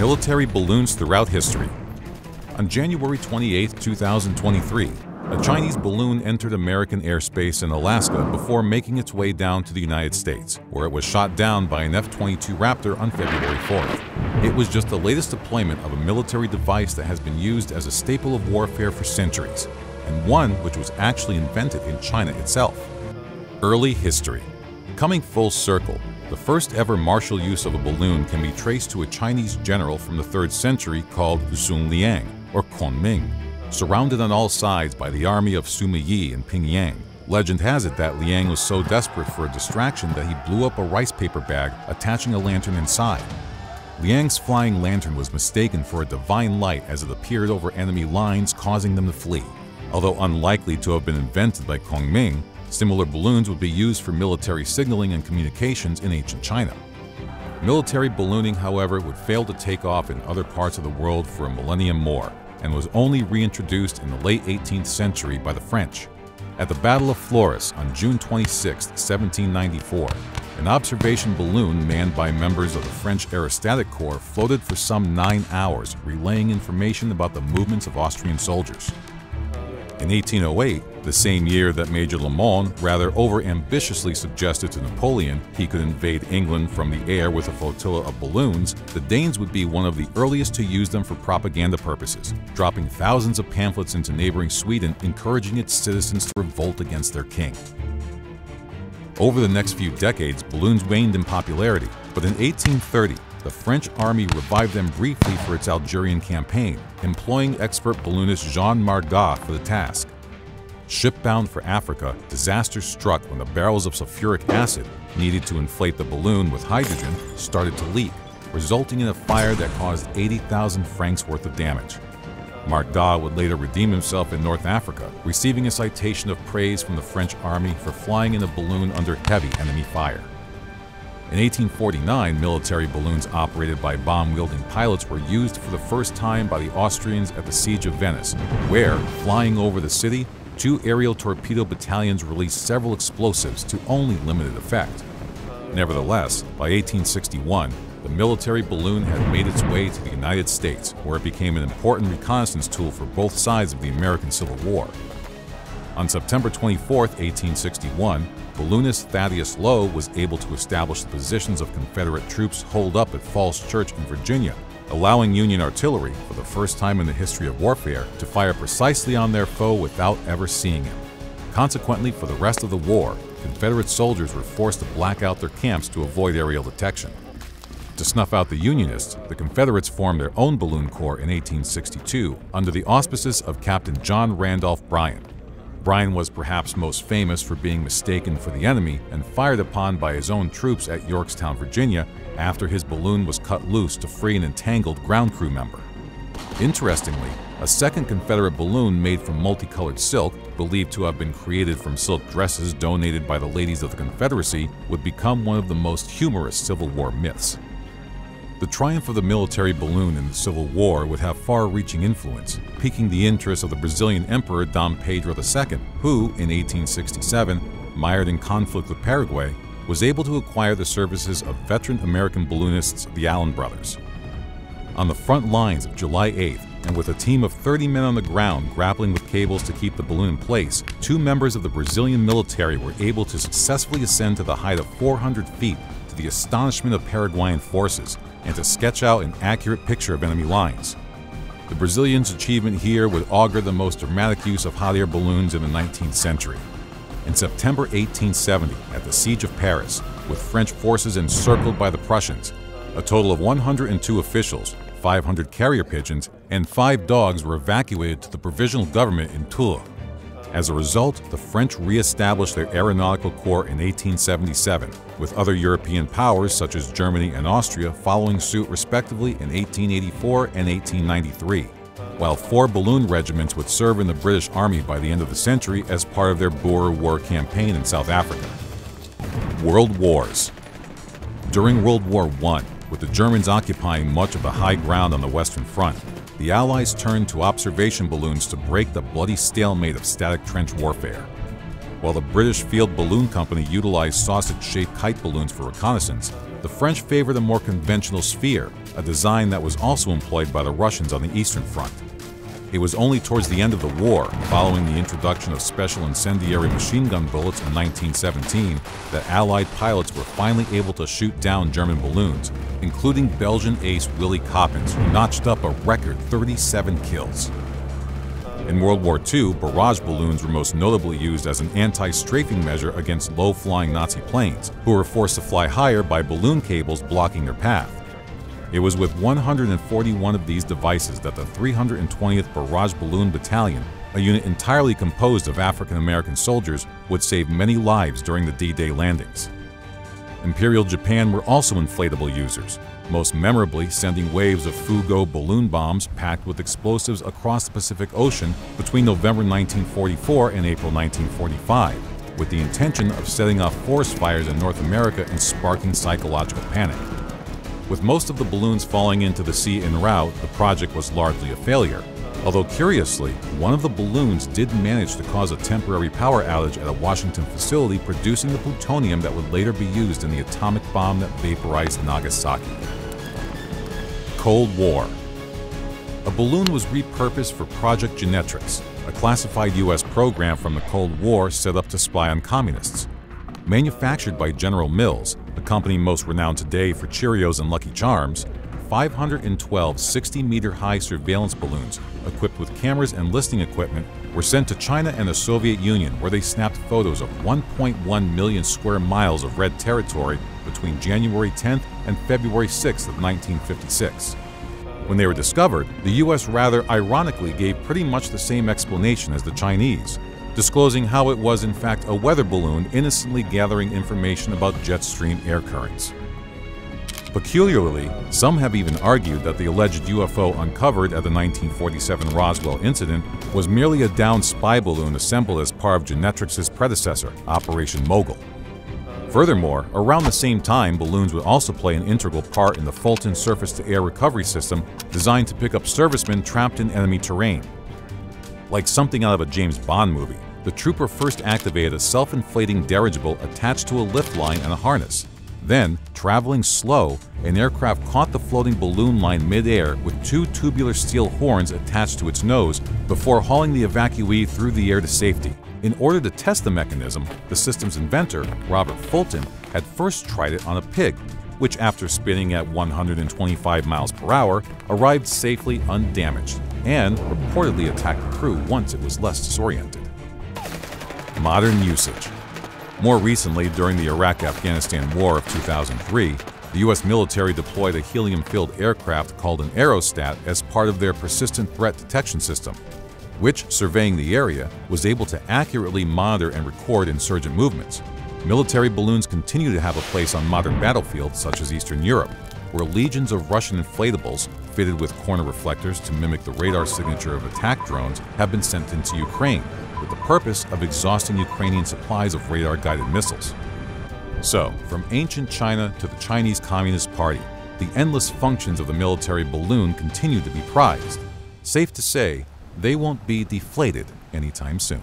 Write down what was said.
Military balloons throughout history. On January 28, 2023, a Chinese balloon entered American airspace in Alaska before making its way down to the United States, where it was shot down by an F-22 Raptor on February 4th. It was just the latest deployment of a military device that has been used as a staple of warfare for centuries, and one which was actually invented in China itself. Early history. Coming full circle, the first ever martial use of a balloon can be traced to a Chinese general from the 3rd century called Sun Liang, or Kongming. Surrounded on all sides by the army of Sima Yi in Pingyang, legend has it that Liang was so desperate for a distraction that he blew up a rice paper bag, attaching a lantern inside. Liang's flying lantern was mistaken for a divine light as it appeared over enemy lines, causing them to flee. Although unlikely to have been invented by Kongming, similar balloons would be used for military signaling and communications in ancient China. Military ballooning, however, would fail to take off in other parts of the world for a millennium more, and was only reintroduced in the late 18th century by the French. At the Battle of Fleurus on June 26, 1794, an observation balloon manned by members of the French Aerostatic Corps floated for some nine hours, relaying information about the movements of Austrian soldiers. In 1808, the same year that Major Lamon rather over-ambitiously suggested to Napoleon he could invade England from the air with a flotilla of balloons, the Danes would be one of the earliest to use them for propaganda purposes, dropping thousands of pamphlets into neighboring Sweden encouraging its citizens to revolt against their king. Over the next few decades, balloons waned in popularity, but in 1830, the French army revived them briefly for its Algerian campaign, employing expert balloonist Jean Margat for the task. Shipbound for Africa, disaster struck when the barrels of sulfuric acid needed to inflate the balloon with hydrogen started to leak, resulting in a fire that caused 80,000 francs worth of damage. Margat would later redeem himself in North Africa, receiving a citation of praise from the French army for flying in a balloon under heavy enemy fire. In 1849, military balloons operated by bomb-wielding pilots were used for the first time by the Austrians at the Siege of Venice, where, flying over the city, two aerial torpedo battalions released several explosives to only limited effect. Nevertheless, by 1861, the military balloon had made its way to the United States, where it became an important reconnaissance tool for both sides of the American Civil War. On September 24, 1861, balloonist Thaddeus Lowe was able to establish the positions of Confederate troops holed up at Falls Church in Virginia, allowing Union artillery, for the first time in the history of warfare, to fire precisely on their foe without ever seeing him. Consequently, for the rest of the war, Confederate soldiers were forced to black out their camps to avoid aerial detection. To snuff out the Unionists, the Confederates formed their own balloon corps in 1862 under the auspices of Captain John Randolph Bryan. Bryan was perhaps most famous for being mistaken for the enemy and fired upon by his own troops at Yorktown, Virginia, after his balloon was cut loose to free an entangled ground crew member. Interestingly, a second Confederate balloon made from multicolored silk, believed to have been created from silk dresses donated by the ladies of the Confederacy, would become one of the most humorous Civil War myths. The triumph of the military balloon in the Civil War would have far-reaching influence, piquing the interest of the Brazilian Emperor Dom Pedro II, who, in 1867, mired in conflict with Paraguay, was able to acquire the services of veteran American balloonists the Allen brothers. On the front lines of July 8th, and with a team of 30 men on the ground grappling with cables to keep the balloon in place, two members of the Brazilian military were able to successfully ascend to the height of 400 feet to the astonishment of Paraguayan forces and to sketch out an accurate picture of enemy lines. The Brazilians' achievement here would augur the most dramatic use of hot air balloons in the 19th century. In September 1870, at the Siege of Paris, with French forces encircled by the Prussians, a total of 102 officials, 500 carrier pigeons, and five dogs were evacuated to the provisional government in Tours. As a result, the French re-established their aeronautical corps in 1877, with other European powers such as Germany and Austria following suit respectively in 1884 and 1893, while four balloon regiments would serve in the British Army by the end of the century as part of their Boer War campaign in South Africa. World Wars During World War I, with the Germans occupying much of the high ground on the Western Front, the Allies turned to observation balloons to break the bloody stalemate of static trench warfare. While the British Field Balloon Company utilized sausage-shaped kite balloons for reconnaissance, the French favored a more conventional sphere, a design that was also employed by the Russians on the Eastern Front. It was only towards the end of the war, following the introduction of special incendiary machine gun bullets in 1917, that Allied pilots were finally able to shoot down German balloons, including Belgian ace Willy Coppens, who notched up a record 37 kills. In World War II, barrage balloons were most notably used as an anti-strafing measure against low-flying Nazi planes, who were forced to fly higher by balloon cables blocking their path. It was with 141 of these devices that the 320th Barrage Balloon Battalion, a unit entirely composed of African American soldiers, would save many lives during the D-Day landings. Imperial Japan were also inflatable users, most memorably sending waves of Fugo balloon bombs packed with explosives across the Pacific Ocean between November 1944 and April 1945, with the intention of setting off forest fires in North America and sparking psychological panic. With most of the balloons falling into the sea en route, the project was largely a failure. Although curiously, one of the balloons did manage to cause a temporary power outage at a Washington facility producing the plutonium that would later be used in the atomic bomb that vaporized Nagasaki. Cold War A balloon was repurposed for Project Genetrix, a classified U.S. program from the Cold War set up to spy on communists. Manufactured by General Mills, the company most renowned today for Cheerios and Lucky Charms, 512 60-meter-high surveillance balloons equipped with cameras and listening equipment were sent to China and the Soviet Union where they snapped photos of 1.1 million square miles of red territory between January 10th and February 6th of 1956. When they were discovered, the US rather ironically gave pretty much the same explanation as the Chinese, disclosing how it was in fact a weather balloon innocently gathering information about jet stream air currents. Peculiarly, some have even argued that the alleged UFO uncovered at the 1947 Roswell incident was merely a downed spy balloon assembled as part of Genetrix's predecessor, Operation Mogul. Furthermore, around the same time, balloons would also play an integral part in the Fulton surface-to-air recovery system designed to pick up servicemen trapped in enemy terrain. Like something out of a James Bond movie, the trooper first activated a self-inflating dirigible attached to a lift line and a harness. Then, traveling slow, an aircraft caught the floating balloon line mid-air with two tubular steel horns attached to its nose before hauling the evacuee through the air to safety. In order to test the mechanism, the system's inventor, Robert Fulton, had first tried it on a pig, which after spinning at 125 miles per hour, arrived safely undamaged and reportedly attacked the crew once it was less disoriented. Modern usage More recently, during the Iraq-Afghanistan War of 2003, the U.S. military deployed a helium-filled aircraft called an aerostat as part of their persistent threat detection system, which, surveying the area, was able to accurately monitor and record insurgent movements. Military balloons continue to have a place on modern battlefields such as Eastern Europe, where legions of Russian inflatables, fitted with corner reflectors to mimic the radar signature of attack drones, have been sent into Ukraine, with the purpose of exhausting Ukrainian supplies of radar-guided missiles. So, from ancient China to the Chinese Communist Party, the endless functions of the military balloon continue to be prized. Safe to say, they won't be deflated anytime soon.